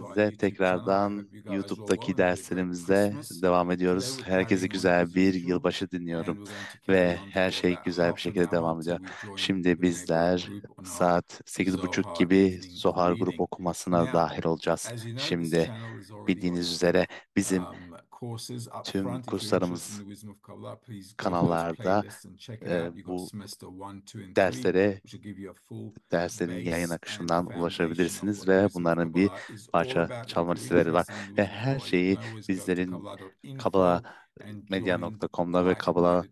herkese. Tekrardan YouTube'daki derslerimizde devam ediyoruz. Herkese güzel bir yılbaşı dinliyorum ve her şey güzel bir şekilde devam ediyor. Şimdi bizler saat 8.30 gibi Zohar grup okumasına dahil olacağız. Şimdi bildiğiniz üzere bizim tüm kurslarımız kanallarda e, bu derslere derslerin yayın akışından ulaşabilirsiniz ve bunların bir parça çalma listeleri var. ve her şeyi bizlerin Kabala Media.com'da ve Kabala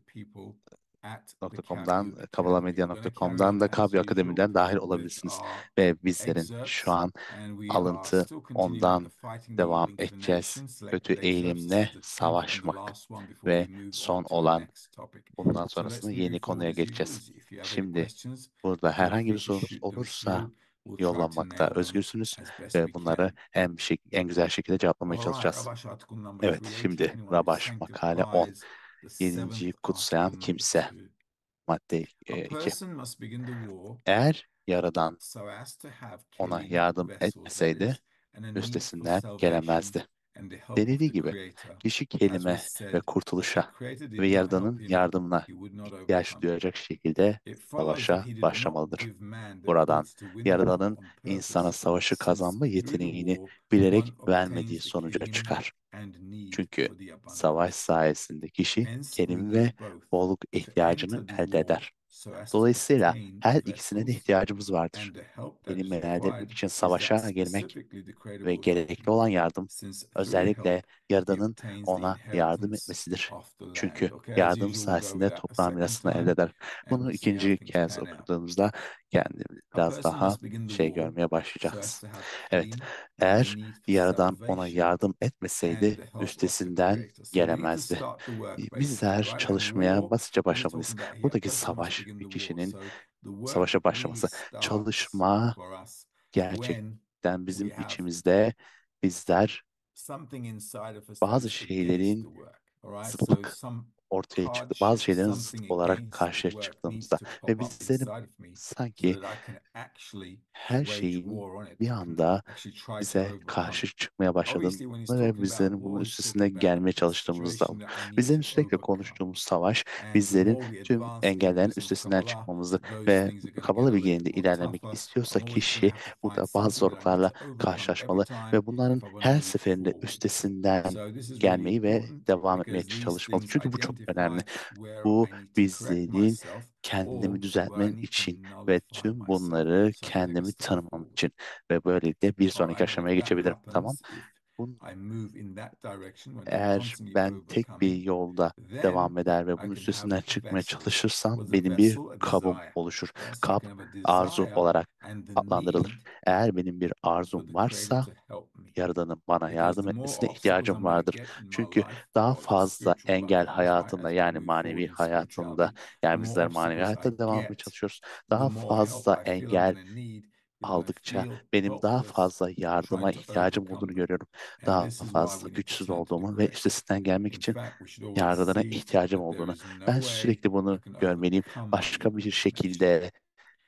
.com'dan, kabalamedia.com'dan da Kabyo Akademi'den dahil olabilirsiniz. Ve bizlerin şu an alıntı ondan devam edeceğiz. Kötü eğilimle savaşmak ve son olan bundan sonrasında yeni konuya geçeceğiz. Şimdi burada herhangi bir sorunuz olursa yollanmakta özgürsünüz ve bunları en, en güzel şekilde cevaplamaya çalışacağız. Evet, şimdi Rabaş makale 10. Yedinciyi kutsayan kimse. Madde 2. Eğer Yaradan ona yardım etmeseydi üstesinden gelemezdi. Denildiği gibi kişi kelime ve kurtuluşa ve Yaradan'ın yardımına ihtiyaç duyacak şekilde savaşa başlamalıdır. Buradan Yaradan'ın insana savaşı kazanma yeteneğini bilerek vermediği sonuca çıkar. Çünkü savaş sayesinde kişi kelime ve bolluk ihtiyacını elde eder. Dolayısıyla her ikisine de ihtiyacımız vardır. Kelime elde etmek için savaşa girmek ve gerekli olan yardım özellikle Yaradan'ın ona yardım etmesidir. Çünkü yardım sayesinde toprağın mirasını elde eder. Bunu ikinci kez okuduğumuzda kendimiz biraz daha şey görmeye başlayacağız. Evet, eğer Yaradan ona yardım etmeseydi üstesinden gelemezdi. Bizler çalışmaya basitçe başlamalıyız. Buradaki savaş bir kişinin savaşa başlaması. Çalışma gerçekten bizim içimizde bizler bazı şeylerin zıtlık ortaya çıktı. Bazı şeylerin zıt olarak karşıya çıktığımızda ve bizlerin sanki her şeyin bir anda bize karşı çıkmaya başladığını ve bizlerin bunun üstesine gelmeye çalıştığımızda bizlerin sürekli konuştuğumuz savaş bizlerin tüm engellerin üstesinden çıkmamızı ve kabalı bilginde ilerlemek istiyorsa kişi burada bazı zorluklarla karşılaşmalı ve bunların her seferinde üstesinden gelmeyi ve devam etmeye çalışmalı. Çünkü bu çok önemli. Bu bizlerin kendimi düzeltmem için ve tüm bunları kendimi tanımam için ve böylelikle bir sonraki aşamaya geçebilirim. Tamam. Eğer ben tek bir yolda devam eder ve bunun üstesinden çıkmaya çalışırsam benim bir kabım oluşur. Kap arzu olarak adlandırılır. Eğer benim bir arzum varsa Yaradan'ın bana yardım etmesine ihtiyacım vardır. Çünkü daha fazla engel hayatımda yani manevi hayatımda yani bizler manevi hayatta devamlı çalışıyoruz. Daha fazla engel aldıkça benim daha fazla yardıma ihtiyacım olduğunu görüyorum. Daha fazla güçsüz olduğumu ve üstesinden gelmek için yardımına ihtiyacım olduğunu. Ben sürekli bunu görmeliyim. Başka bir şekilde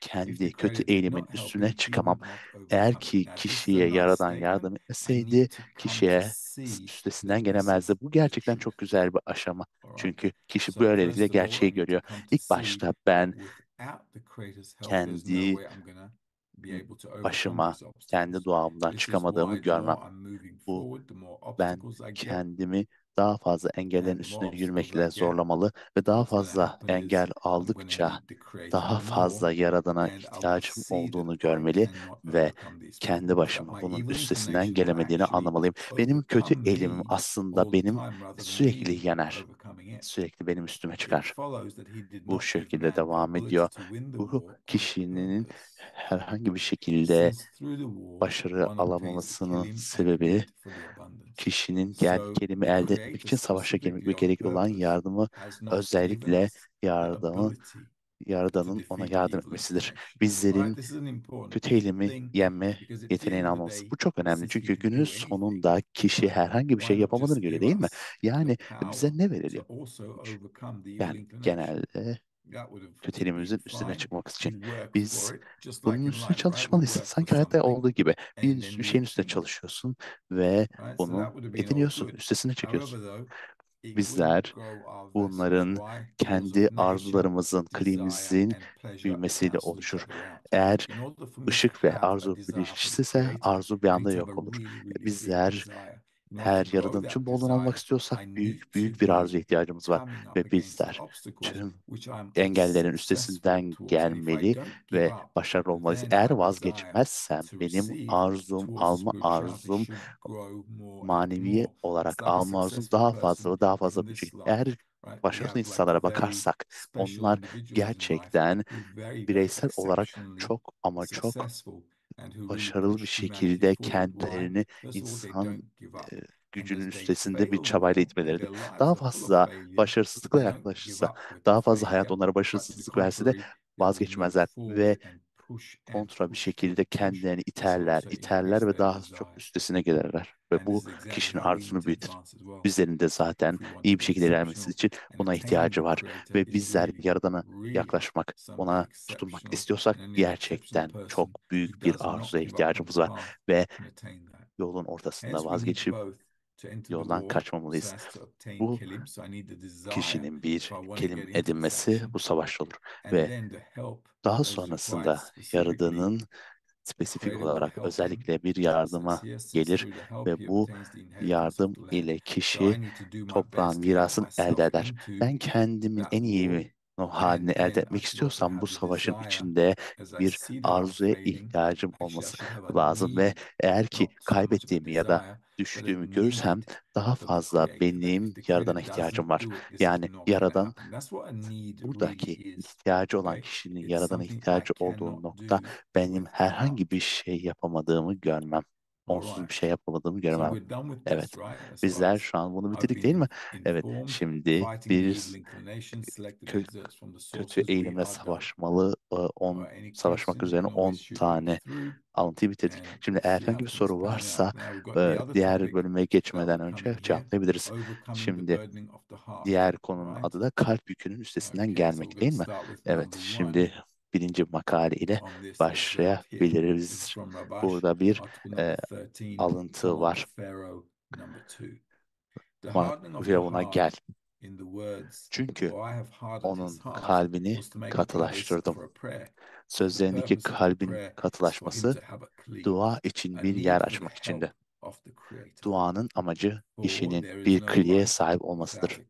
kendi kötü eğilimin üstüne çıkamam. Eğer ki kişiye yaradan yardım etmeseydi, kişiye üstesinden gelemezdi. Bu gerçekten çok güzel bir aşama. Çünkü kişi böylelikle gerçeği görüyor. İlk başta ben kendi başıma kendi duamdan çıkamadığımı görmem. Bu ben kendimi daha fazla engellerin üstüne yürümekle zorlamalı ve daha fazla engel aldıkça daha fazla yaradana ihtiyacım olduğunu görmeli ve kendi başıma bunun üstesinden gelemediğini anlamalıyım. Benim kötü elim aslında benim sürekli yener, sürekli benim üstüme çıkar. Bu şekilde devam ediyor. Bu kişinin herhangi bir şekilde başarı alamamasının sebebi kişinin gerçek kelime elde etmek için savaşa girmek ve gerekli olan yardımı özellikle yardımı Yaradan'ın ona yardım etmesidir. Bizlerin kötü eylemi yenme yeteneğini almamız. Bu çok önemli çünkü günün sonunda kişi herhangi bir şey yapamadığını görüyor değil mi? Yani bize ne veriliyor? Yani genelde köteliğimizin üstüne çıkmak için. Biz bunun üstüne çalışmalıyız. Sanki hayatta olduğu gibi bir şeyin üstüne çalışıyorsun ve onu ediniyorsun, üstesine çıkıyorsun. Bizler bunların kendi arzularımızın, klimimizin büyümesiyle oluşur. Eğer ışık ve arzu birleşirse arzu bir anda yok olur. Bizler eğer Yaradan tüm bolluğunu almak istiyorsak büyük büyük bir arzu ihtiyacımız var ve bizler tüm engellerin üstesinden gelmeli ve başarılı olmalıyız. Eğer vazgeçmezsem benim arzum, alma arzum, manevi olarak alma arzum daha fazla daha fazla büyüyecek. Eğer başarılı insanlara bakarsak onlar gerçekten bireysel olarak çok ama çok başarılı bir şekilde kendilerini insan gücünün üstesinde bir çabayla itmelerini, daha fazla başarısızlıkla yaklaşırsa, daha fazla hayat onlara başarısızlık verse de vazgeçmezler ve kontra bir şekilde kendilerini iterler, iterler ve daha çok üstesine gelirler. Ve bu kişinin arzusunu büyütür. Bizlerin de zaten iyi bir şekilde ilerlemesi için buna ihtiyacı var. Ve bizler Yaradan'a yaklaşmak, ona tutunmak istiyorsak gerçekten çok büyük bir arzuya ihtiyacımız var. Ve yolun ortasında vazgeçip yoldan kaçmamalıyız. Bu kişinin bir kelim edinmesi bu savaş olur ve daha sonrasında yaradığının spesifik olarak özellikle bir yardıma gelir ve bu yardım ile kişi toprağın mirasını elde eder. Ben kendimin en iyi halini elde etmek istiyorsam bu savaşın içinde bir arzuya ihtiyacım olması lazım ve eğer ki kaybettiğimi ya da düştüğümü görürsem daha fazla benim yaradana ihtiyacım var. Yani yaradan buradaki ihtiyacı olan kişinin yaradana ihtiyacı olduğu nokta benim herhangi bir şey yapamadığımı görmem onsuz bir şey yapamadığımı göremem. Evet, bizler şu an bunu bitirdik değil mi? Evet, şimdi bir kötü eğilimle savaşmalı, e, on, savaşmak üzerine 10 tane alıntıyı bitirdik. Şimdi eğer herhangi bir soru varsa e, diğer bölüme geçmeden önce cevaplayabiliriz. Şimdi diğer konunun adı da kalp yükünün üstesinden gelmek değil mi? Evet, şimdi birinci makale ile başlayabiliriz. Burada bir e, alıntı var. Firavun'a gel. Çünkü onun kalbini katılaştırdım. Sözlerindeki kalbin katılaşması dua için bir yer açmak içindi. Duanın amacı işinin bir kliye sahip olmasıdır.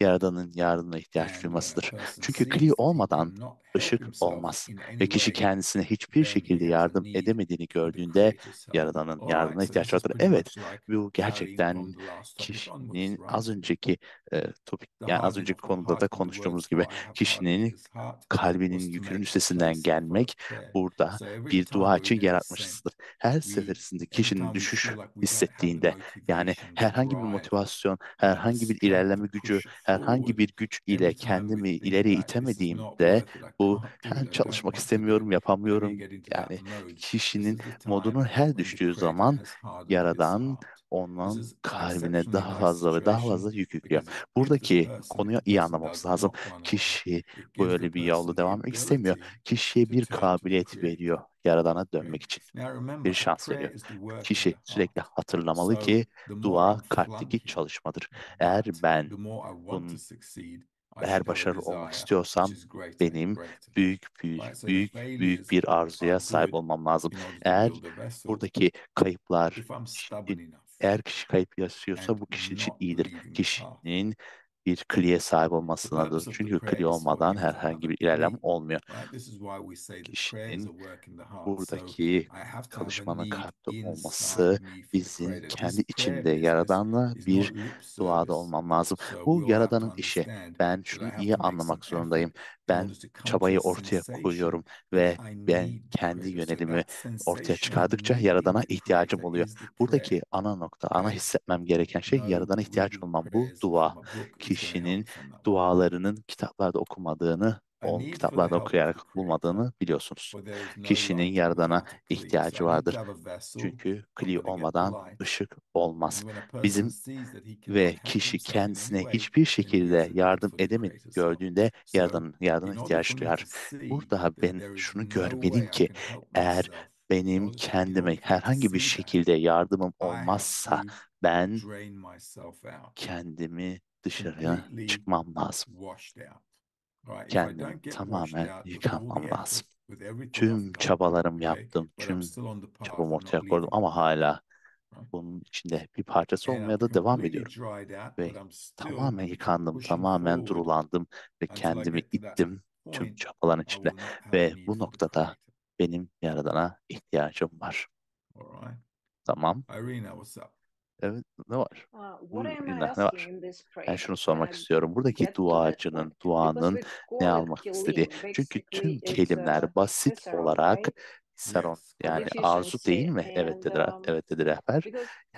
Yaradanın yardımına ihtiyaç duymasıdır. Çünkü kli olmadan ışık olmaz ve kişi kendisine hiçbir şekilde yardım edemediğini gördüğünde Yaradan'ın yardımına ihtiyaç vardır. Evet, bu gerçekten kişinin az önceki e, topik, yani az önceki konuda da konuştuğumuz gibi kişinin kalbinin yükünün üstesinden gelmek burada bir dua için yaratmışızdır. Her seferinde kişinin düşüş hissettiğinde yani herhangi bir motivasyon, herhangi bir ilerleme gücü, herhangi bir güç ile kendimi ileriye itemediğimde bu. Ben çalışmak istemiyorum, yapamıyorum. Yani kişinin modunun her düştüğü zaman yaradan onun kalbine daha fazla ve daha fazla yük yüklüyor. Buradaki konuyu iyi anlamamız lazım. Kişi böyle bir yolda devam etmek istemiyor. Kişiye bir kabiliyet veriyor yaradana dönmek için. Bir şans veriyor. Kişi sürekli hatırlamalı ki dua kalpteki çalışmadır. Eğer ben bunun eğer başarılı olmak istiyorsam benim büyük büyük büyük büyük bir arzuya sahip olmam lazım. Eğer buradaki kayıplar eğer kişi kayıp yaşıyorsa bu kişi için iyidir. Kişinin bir Cli'ye sahip olması lazım. Çünkü Cli olmadan herhangi bir ilerlem olmuyor. Kişinin buradaki çalışmanın kalpte olması bizim kendi içinde Yaradan'la bir duada olmam lazım. Bu Yaradan'ın işi. Ben şunu iyi anlamak zorundayım ben çabayı ortaya koyuyorum ve ben kendi yönelimi ortaya çıkardıkça yaradana ihtiyacım oluyor. Buradaki ana nokta, ana hissetmem gereken şey yaradana ihtiyaç olmam. Bu dua. Kişinin dualarının kitaplarda okumadığını o kitaplarda okuyarak bulmadığını biliyorsunuz. Kişinin yaradana ihtiyacı vardır. Çünkü kli olmadan ışık olmaz. Bizim ve kişi kendisine hiçbir şekilde yardım edemin gördüğünde yaradanın yardımına ihtiyaç duyar. Burada ben şunu görmeliyim ki eğer benim kendime herhangi bir şekilde yardımım olmazsa ben kendimi dışarıya çıkmam lazım kendimi tamamen yıkanmam lazım. Tüm çabalarım yaptım, tüm çabamı ortaya koydum ama hala bunun içinde bir parçası olmaya da devam ediyorum. Ve tamamen yıkandım, tamamen durulandım ve kendimi ittim tüm çabaların içinde. Ve bu noktada benim yaradana ihtiyacım var. Tamam. Irina, what's up? Evet, ne var? Bunun ne, ne var? Ben şunu sormak istiyorum. Buradaki duacının, duanın ne almak istediği? Çünkü tüm kelimeler basit olarak Saron yani arzu değil mi? Evet dedi, evet dedi rehber.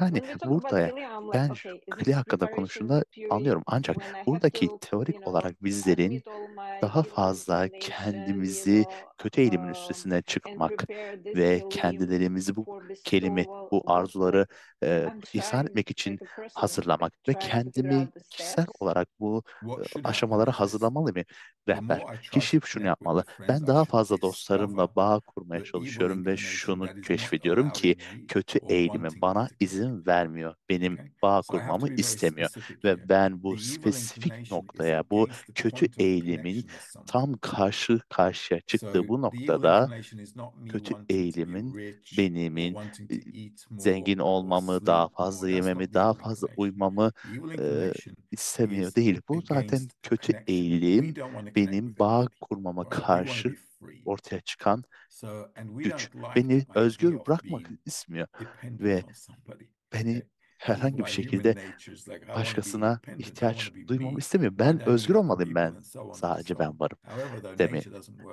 Yani burada ben kli hakkında konuştuğunda anlıyorum. Ancak buradaki teorik olarak bizlerin daha fazla kendimizi kötü eğilimin üstesine çıkmak ve kendilerimizi bu kelime, bu arzuları e, ihsan etmek için hazırlamak ve kendimi kişisel olarak bu aşamalara hazırlamalı mı? Rehber? Kişi şunu yapmalı. Ben daha fazla dostlarımla bağ kurmaya çalışıyorum ve şunu keşfediyorum ki kötü eğilimin bana izin izin vermiyor. Benim bağ kurmamı istemiyor. Ve ben bu spesifik noktaya, bu kötü eğilimin tam karşı karşıya çıktığı bu noktada kötü eğilimin benimin zengin olmamı, daha fazla yememi, daha fazla uyumamı e, istemiyor değil. Bu zaten kötü eğilim benim bağ kurmama karşı ortaya çıkan güç beni özgür bırakmak istiyor ve beni herhangi bir şekilde başkasına ihtiyaç duymamı istemiyor. Ben özgür olmalıyım ben. Sadece ben varım demi,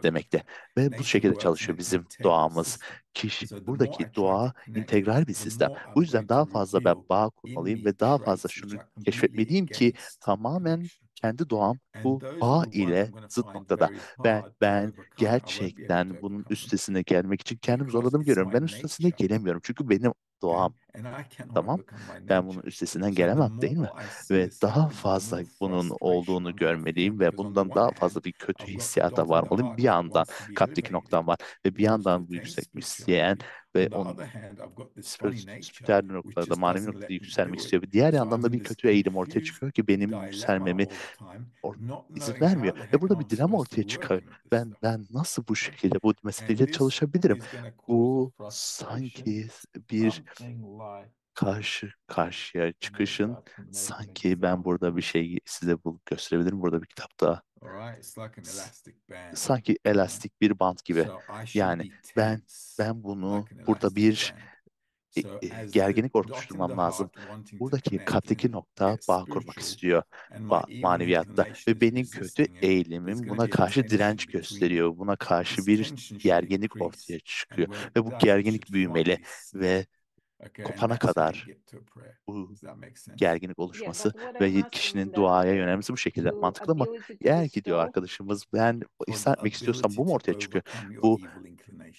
demekte. Ve bu şekilde çalışıyor bizim doğamız. Kişi, buradaki doğa integral bir sistem. Bu yüzden daha fazla ben bağ kurmalıyım ve daha fazla şunu keşfetmeliyim ki tamamen kendi doğam bu A ile zıt noktada. Ben, ben gerçekten bunun üstesine gelmek için kendimi zorladığımı görüyorum. Ben üstesine gelemiyorum çünkü benim doğam Tamam, ben bunun üstesinden gelemem değil mi? Ve daha fazla bunun olduğunu görmeliyim ve bundan daha fazla bir kötü hissiyata varmalıyım. Bir yandan kalpteki noktam var ve bir yandan bu yüksek isteyen ve onun spiritüel noktada, manevi noktada yükselmek istiyor. Diğer yandan da bir kötü eğilim ortaya çıkıyor ki benim yükselmemi izin vermiyor. Ve burada bir dilem ortaya çıkıyor. Ben ben nasıl bu şekilde bu meseleyle çalışabilirim? Bu sanki bir karşı karşıya çıkışın sanki ben burada bir şey size bulup gösterebilirim. Burada bir kitapta sanki elastik bir bant gibi. Yani ben ben bunu burada bir gerginlik oluşturmam lazım. Buradaki kalpteki nokta bağ kurmak istiyor ba- maneviyatta ve benim kötü eğilimim buna karşı direnç gösteriyor. Buna karşı bir gerginlik ortaya çıkıyor ve bu gerginlik büyümeli ve kopana kadar bu gerginlik oluşması ve kişinin duaya yönelmesi bu şekilde. Mantıklı ama eğer ki diyor arkadaşımız ben ihsan etmek istiyorsam bu mu ortaya çıkıyor? Bu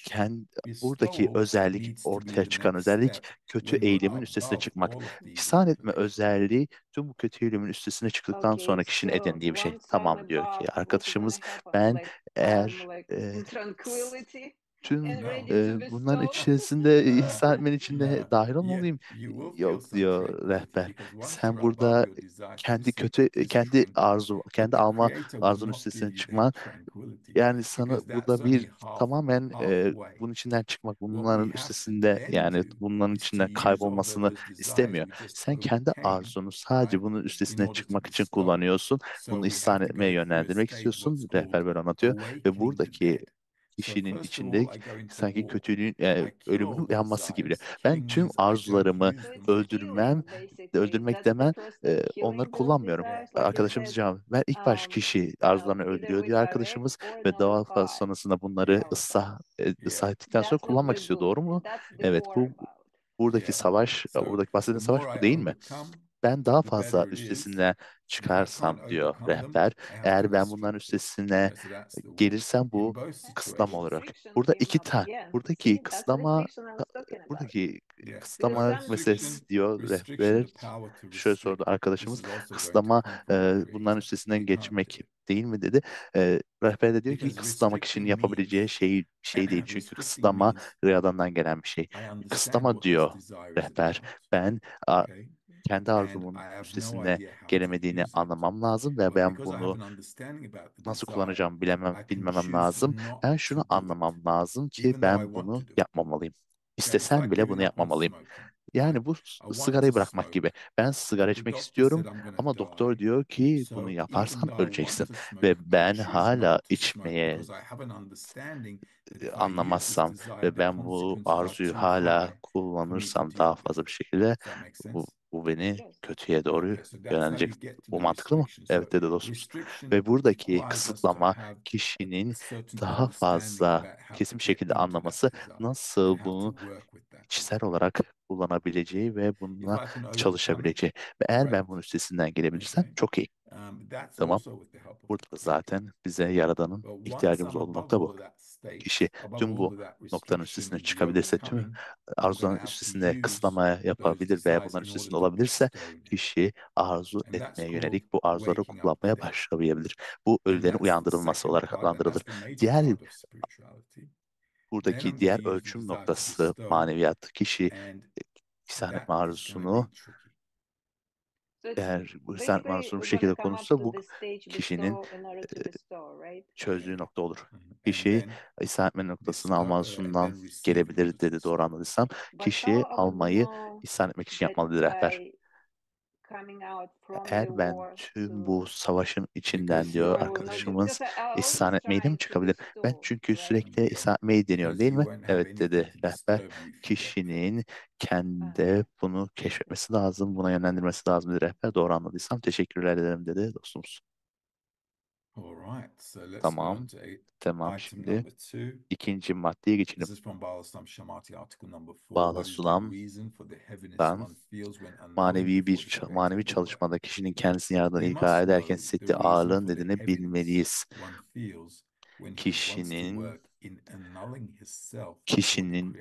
kendi, buradaki özellik ortaya çıkan özellik kötü eğilimin üstesine çıkmak. İhsan etme özelliği tüm bu kötü eğilimin üstesine çıktıktan sonra kişinin edindiği bir şey. Tamam diyor ki arkadaşımız ben eğer e, tüm e, bunların içerisinde ihsan etmen içinde dahil olmalıyım. Yok diyor rehber. Sen burada kendi kötü kendi arzu kendi alma arzunun üstesine çıkman yani sana burada bir tamamen e, bunun içinden çıkmak bunların üstesinde yani bunların içinden kaybolmasını istemiyor. Sen kendi arzunu sadece bunun üstesine çıkmak için kullanıyorsun. Bunu ihsan etmeye yönlendirmek istiyorsun. Rehber böyle anlatıyor ve buradaki işinin içinde sanki kötülüğün e, yani ölümün yanması gibi. Ben tüm arzularımı öldürmem, öldürmek demen e, onları kullanmıyorum. Arkadaşımız cevap. Ben ilk baş kişi arzularını öldürüyor diyor arkadaşımız ve dava sonrasında bunları ıslah, e, ıslah ettikten sonra kullanmak istiyor. Doğru mu? Evet bu buradaki savaş, buradaki bahsettiğin savaş bu değil mi? ben daha fazla üstesine çıkarsam diyor rehber. Eğer ben bunların üstesine gelirsem bu kısıtlama olarak. Burada iki tane, buradaki kısıtlama, buradaki kısıtlama meselesi diyor rehber. Şöyle sordu arkadaşımız, kısıtlama e, bunların üstesinden geçmek değil mi dedi. E, rehber de diyor ki kısıtlama kişinin yapabileceği şey şey değil. Çünkü kısıtlama rüyadandan gelen bir şey. Kısıtlama diyor rehber. Ben a, kendi arzumun üstesinde gelemediğini anlamam lazım ve ben bunu nasıl kullanacağım bilemem, bilmemem lazım. Ben şunu anlamam lazım ki ben bunu yapmamalıyım. İstesem bile bunu yapmamalıyım. Yani bu sigarayı bırakmak gibi. Ben sigara içmek istiyorum ama doktor diyor ki bunu yaparsan öleceksin. Ve ben hala içmeye e, anlamazsam ve ben bu arzuyu hala kullanırsam daha fazla bir şekilde bu bu beni kötüye doğru yönelecek. Bu mantıklı mı? Evet dedi dostumuz. Ve buradaki kısıtlama kişinin daha fazla kesin şekilde anlaması nasıl bunu kişisel olarak kullanabileceği ve bununla çalışabileceği. Ve eğer ben bunun üstesinden gelebilirsem çok iyi. Tamam. Burada zaten bize Yaradan'ın ihtiyacımız olduğu nokta bu kişi tüm bu noktanın üstesine çıkabilirse, tüm arzuların üstesine kısıtlamaya yapabilir veya bunların üstesinde olabilirse kişi arzu etmeye yönelik bu arzuları kullanmaya başlayabilir. Bu ölülerin uyandırılması olarak adlandırılır. Diğer buradaki diğer ölçüm noktası maneviyat. Kişi kişisel arzusunu eğer Sert Mansur bu şekilde konuşsa bu kişinin e, çözdüğü nokta olur. Kişi İsa'nın noktasını Almansun'dan gelebilir dedi doğru anladıysam. Kişi almayı ihsan etmek için yapmalıdır rehber. Eğer ben tüm bu savaşın içinden diyor arkadaşımız ihsan etmeyi mi çıkabilir? Ben çünkü sürekli ihsan etmeyi deniyor değil mi? Evet dedi rehber. Kişinin kendi bunu keşfetmesi lazım, buna yönlendirmesi lazım dedi rehber. Doğru anladıysam teşekkürler ederim dedi dostumuz. Tamam. Tamam şimdi. ikinci maddeye geçelim. Bağla Sulam'dan manevi bir manevi çalışmada kişinin kendisini yardan ikna ederken hissettiği ağırlığın nedeni bilmeliyiz. Kişinin Kişinin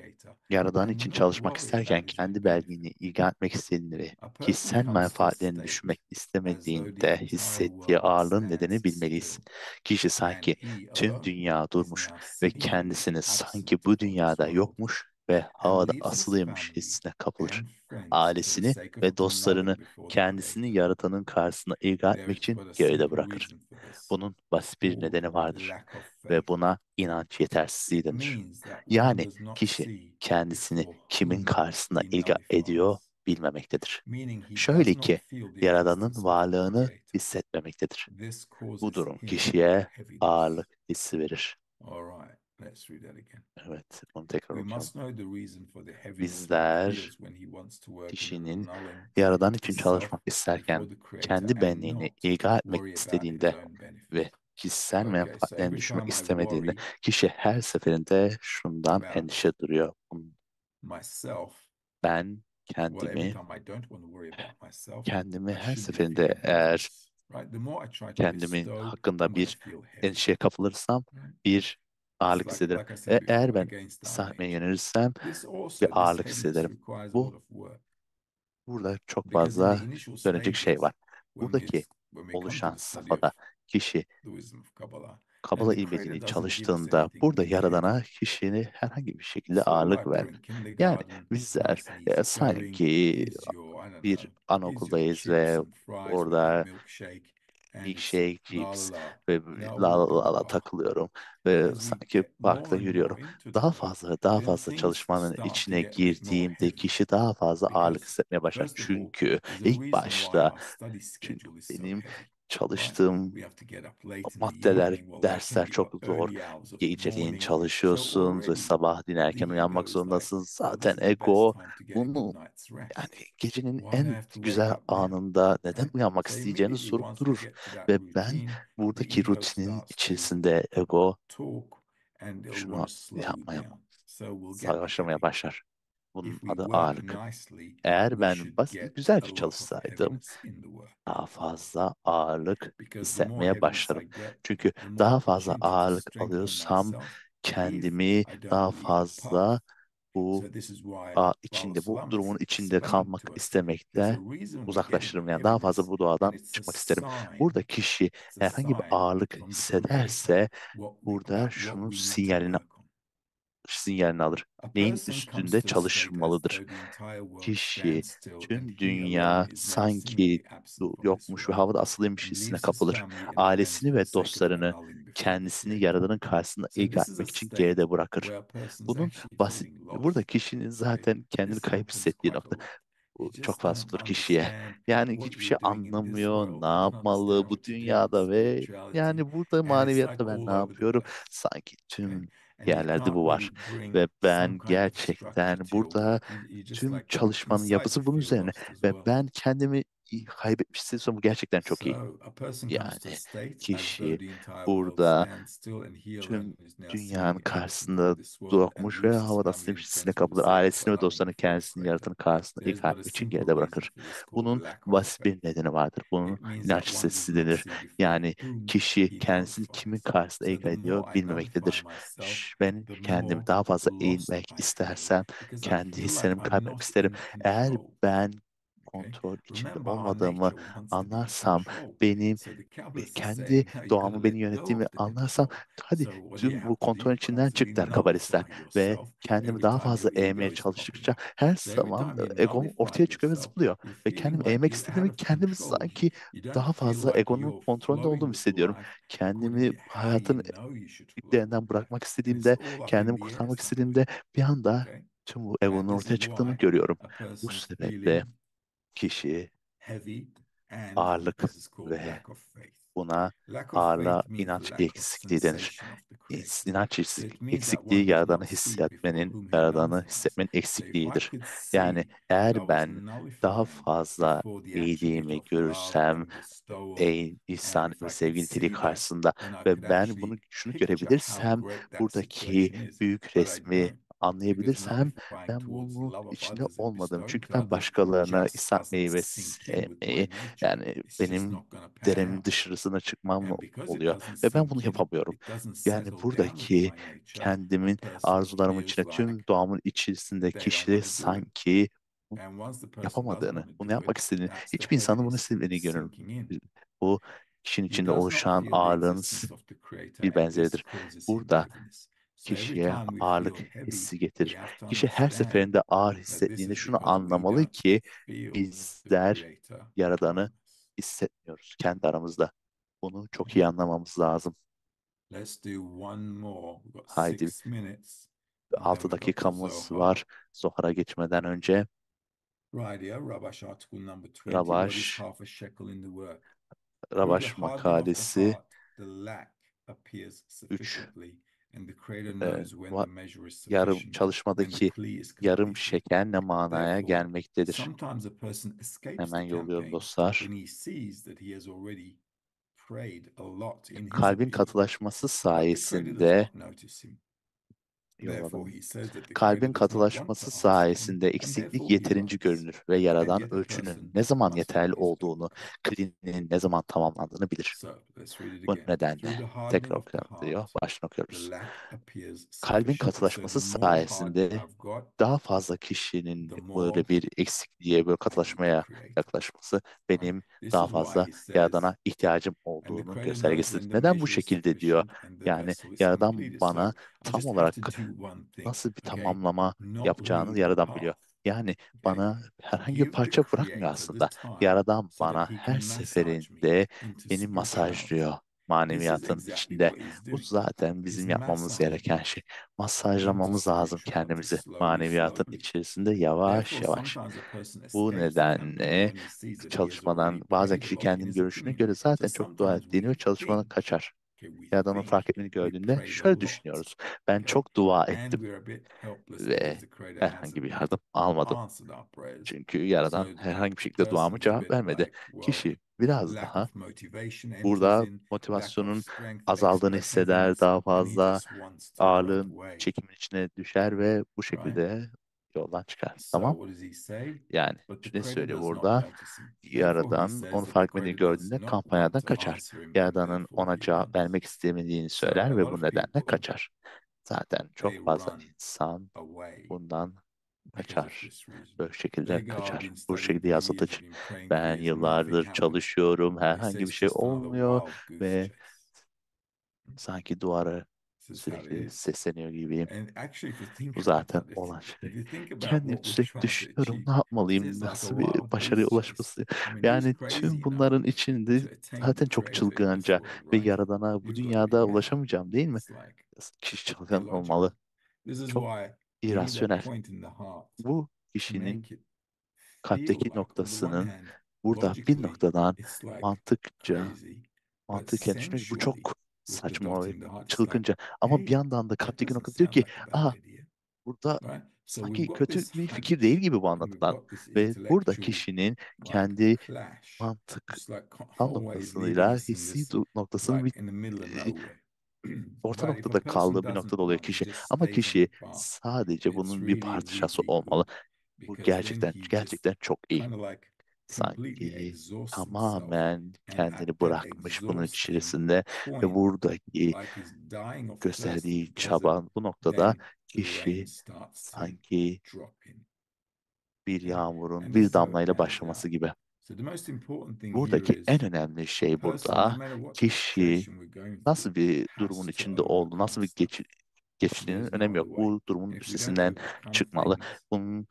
Yaradan için çalışmak isterken kendi belliğini ilga etmek istediğini ve kişisel menfaatlerini düşünmek istemediğinde hissettiği ağırlığın nedeni bilmeliyiz. Kişi sanki tüm dünya durmuş ve kendisini sanki bu dünyada yokmuş ve havada asılıymış hissine kapılır. Ailesini ve dostlarını kendisini yaratanın karşısına ilga etmek için geride bırakır. Bunun basit bir nedeni vardır ve buna inanç yetersizliği denir. Yani kişi kendisini kimin karşısına ilga ediyor bilmemektedir. Şöyle ki, Yaradan'ın varlığını hissetmemektedir. Bu durum kişiye ağırlık hissi verir. Let's read that again. Evet, onu tekrar We must know the reason for the heavy Bizler kişinin yaradan için çalışmak isterken kendi benliğini iga etmek istediğinde ve kişisel menfaatlerini düşmek istemediğinde kişi her seferinde şundan endişe duruyor. Ben kendimi kendimi her seferinde eğer kendimi hakkında bir endişeye kapılırsam bir ağırlık hissederim. Ve e, eğer ben sahneye yönelirsem bir ağırlık hissederim. Bu burada çok fazla dönecek şey var. Buradaki oluşan safhada kişi Kabala ilmetini çalıştığında burada Yaradan'a kişinin herhangi bir şekilde ağırlık vermek. Yani bizler e, sanki bir anaokuldayız ve orada milkshake, cips ve la la la la takılıyorum ve sanki parkta yürüyorum. Daha fazla daha fazla çalışmanın içine girdiğimde kişi daha fazla ağırlık hissetmeye başlar. Çünkü ilk başta çünkü benim çalıştığım maddeler, dersler çok zor. Geceliğin çalışıyorsun ve sabahleyin erken uyanmak zorundasın. Zaten ego bunu yani gecenin en güzel anında neden uyanmak isteyeceğini sorup durur. Ve ben buradaki rutinin içerisinde ego şunu yapmaya, savaşlamaya başlar. Bunun adı ağırlık. Eğer ben basit güzelce çalışsaydım daha fazla ağırlık hissetmeye başlarım. Çünkü daha fazla ağırlık alıyorsam kendimi daha fazla bu a, içinde bu durumun içinde kalmak istemekte uzaklaşırım yani daha fazla bu doğadan çıkmak isterim. Burada kişi herhangi bir ağırlık hissederse burada şunun sinyalini kişinin yerini alır. Neyin üstünde çalışmalıdır? Kişi tüm dünya sanki yokmuş ve havada asılıymış hissine kapılır. Ailesini ve dostlarını kendisini yaradanın karşısında ilk etmek için geride bırakır. Bunun basit, e, burada kişinin zaten kendini kayıp hissettiği nokta çok fazla olur kişiye. Yani hiçbir şey anlamıyor, ne yapmalı bu dünyada ve yani burada maneviyatta ben ne yapıyorum? Sanki tüm yerlerde bu var. Ve ben gerçekten burada tüm çalışmanın yapısı bunun üzerine ve ben kendimi kaybetmişse bu gerçekten çok iyi. Yani kişi burada tüm dünyanın karşısında durmuş ve havada sinek kapılır. Ailesini ve dostlarını kendisini yaratanın karşısında ilk harp için geride bırakır. Bunun basit bir nedeni vardır. Bunun inanç sesi denir. Yani kişi kendisini kimin karşısında eğil ediyor bilmemektedir. Ben kendimi daha fazla eğilmek istersem kendi hislerimi kaybetmek isterim. Eğer ben kontrol içinde olmadığımı anlarsam, benim kendi doğamı beni yönettiğimi anlarsam, hadi tüm bu kontrol içinden çık der kabalistler. Ve kendimi daha fazla eğmeye çalıştıkça her zaman egom ortaya çıkıyor ve zıplıyor. Ve kendimi eğmek istediğimi kendimi sanki daha fazla egonun kontrolünde olduğumu hissediyorum. Kendimi hayatın iplerinden bırakmak istediğimde, kendimi kurtarmak istediğimde bir anda tüm bu egonun ortaya çıktığını görüyorum. Bu sebeple kişi ağırlık ve buna ağırlığa inanç eksikliği denir. İnanç eksikliği yaradanı hissetmenin, yaradanı hissetmenin eksikliğidir. Yani eğer ben daha fazla iyiliğimi görürsem, ey insan ve karşısında ve ben bunu şunu görebilirsem buradaki büyük resmi anlayabilirsem ben bunun içinde olmadım. Çünkü ben başkalarına isap meyvesi sevmeyi yani benim deremin dışarısına çıkmam oluyor ve ben bunu yapamıyorum. Yani buradaki kendimin arzularımın içine tüm doğamın içerisinde kişi sanki yapamadığını, bunu yapmak istediğini, hiçbir insanın bunu istemediğini görüyorum. Bu kişinin içinde oluşan ağırlığın bir benzeridir. Burada kişiye ağırlık hissi getirir. Kişi her seferinde ağır hissettiğinde şunu anlamalı ki bizler Yaradan'ı hissetmiyoruz kendi aramızda. Bunu çok iyi anlamamız lazım. Haydi. 6 dakikamız var Zohar'a geçmeden önce. Rabaş, Rabaş makalesi 3 yarım çalışmadaki yarım şeken ne manaya gelmektedir. Hemen yolluyorum dostlar. Kalbin katılaşması sayesinde answer him, sayesinde eksiklik yeterince görünür ve Yaradan ölçünün ne zaman yeterli olduğunu, kliniğin ne zaman tamamlandığını bilir. Bu nedenle tekrar diyor. Baştan okuyoruz. Kalbin katılaşması sayesinde daha fazla kişinin böyle bir eksikliğe, böyle katılaşmaya yaklaşması benim daha fazla Yaradan'a ihtiyacım olduğunu göstergesidir. Neden bu şekilde diyor? Yani Yaradan bana tam olarak nasıl bir tamamlama yapacağını Yaradan biliyor. Yani bana herhangi bir parça bırakmıyor aslında. Yaradan bana he her seferinde beni masajlıyor maneviyatın içinde. Bu zaten bizim yapmamız gereken şey. Masajlamamız lazım kendimizi maneviyatın içerisinde yavaş yavaş. Bu nedenle çalışmadan bazen kişi kendini görüşüne göre zaten çok dua ettiğini ve çalışmadan kaçar. Okay, we Yaradan onu think fark etmediğini we gördüğünde şöyle düşünüyoruz. Ben çok dua ettim ve herhangi bir yardım almadım. Çünkü Yaradan herhangi bir şekilde duamı cevap vermedi. Kişi biraz daha burada motivasyonun azaldığını hisseder, daha fazla ağırlığın çekimin içine düşer ve bu şekilde yoldan çıkar. So Tamam? Yani ne söylüyor burada? Yaradan onu fark etmediğini gördüğünde kampanyadan kaçar. Yaradan'ın ona cevap vermek istemediğini söyler ve bu nedenle kaçar. Zaten çok fazla insan bundan kaçar. Böyle şekilde kaçar. Bu şekilde praying for Ben yıllardır çalışıyorum, herhangi bir şey olmuyor ve sanki duvara Sürekli sesleniyor gibiyim. Bu zaten olan şey. we're sürekli düşünüyorum, ne yapmalıyım, nasıl bir başarıya ulaşması. Yani tüm bunların içinde zaten çok çılgınca ve? Yaradana bu dünyada ulaşamayacağım değil mi? Kişi çılgın olmalı. Çok heart Bu kişinin kalpteki noktasının burada bir noktadan mantıkça, mantıken düşünmek bu çok saçma çılgınca. Ama bir yandan da doesn't nokta diyor ki, like a bad ah idea, burada sanki kötü bir fikir değil gibi bu anlatılan. Ve burada kişinin kendi mantık noktasıyla hissi noktasının bir orta noktada kaldığı bir noktada oluyor kişi. Ama kişi sadece bunun bir parçası olmalı. Bu gerçekten gerçekten çok iyi. Sanki tamamen kendini bırakmış bunun içerisinde ve buradaki gösterdiği of desert, çaba bu noktada kişi sanki bir yağmurun bir damlayla başlaması out. gibi. Buradaki en önemli şey burada kişi nasıl bir durumun içinde olduğu, nasıl bir geçi, geçtiğinin önemi yok. Bu durumun üstesinden çıkmalı. Bunun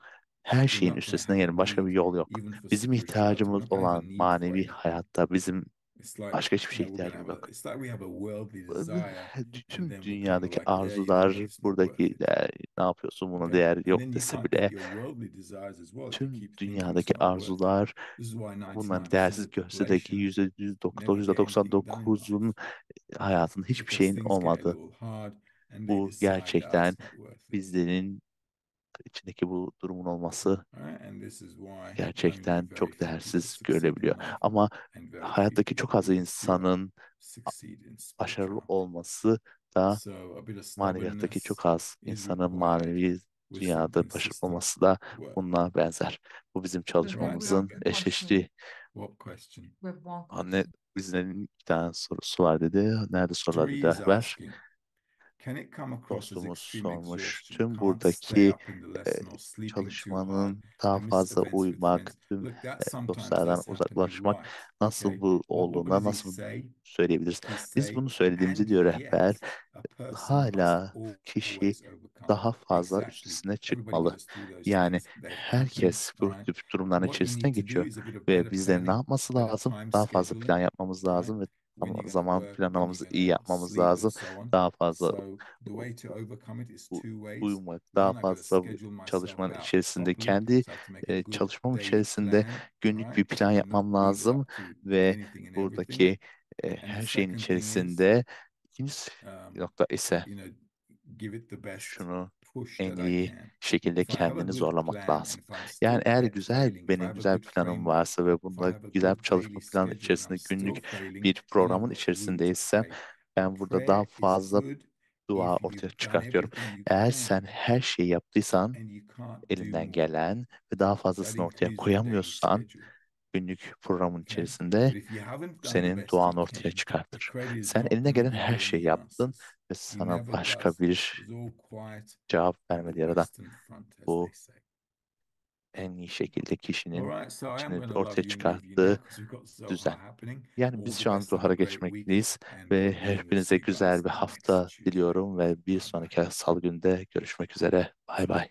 her şeyin a gelin başka bir yol yok. Bizim ihtiyacımız olan manevi hayatta bizim başka hiçbir have a, yok. Tüm dünyadaki arzular, buradaki ne yapıyorsun buna değer yok dese bile tüm dünyadaki arzular bunlar 99% değersiz görse de ki population yüzde never yüzde get anything done in life %99'un hayatında hiçbir şeyin olmadı. Bu gerçekten bizlerin içindeki bu durumun olması gerçekten çok değersiz görülebiliyor. Ama hayattaki çok az insanın başarılı olması da maneviyattaki çok az insanın manevi dünyada başarılı olması da bununla benzer. Bu bizim çalışmamızın eşleştiği. Anne bizlerin iki tane sorusu var dedi. Nerede sorular bir daha ver. Dostumuz sormuş. Tüm buradaki e, çalışmanın daha fazla friends? tüm e, dostlardan uzaklaşmak nasıl bu olduğuna nasıl söyleyebiliriz? Biz bunu söylediğimizi diyor rehber. Hala kişi daha fazla üstesine çıkmalı. Yani herkes bu tip durumların içerisinden geçiyor ve bizlerin ne yapması lazım? Daha fazla plan yapmamız lazım ve Ama zaman planlamamızı iyi yapmamız lazım. Daha fazla uyumak, daha fazla çalışmanın içerisinde kendi e, çalışmam içerisinde günlük bir plan yapmam lazım ve buradaki e, her şeyin içerisinde ikinci um, nokta ise şunu en iyi şekilde kendini zorlamak lazım. Yani eğer güzel benim güzel good planım varsa ve if I bunda have a güzel bir çalışma planı içerisinde günlük bir programın içerisindeysem ben burada daha fazla dua ortaya çıkartıyorum. Eğer sen her şeyi yaptıysan elinden gelen ve daha fazlasını ortaya koyamıyorsan. Günlük programın içerisinde senin duan ortaya çıkartır. Sen eline gelen her şeyi yaptın ve sana başka bir cevap vermedi Yaradan. Bu en iyi şekilde kişinin içinde ortaya çıkarttığı düzen. Yani biz şu an best, have a Zuhar'a great week, geçmekteyiz ve hepinize güzel bir hafta diliyorum ve bir sonraki salı günde görüşmek üzere. Bay bay.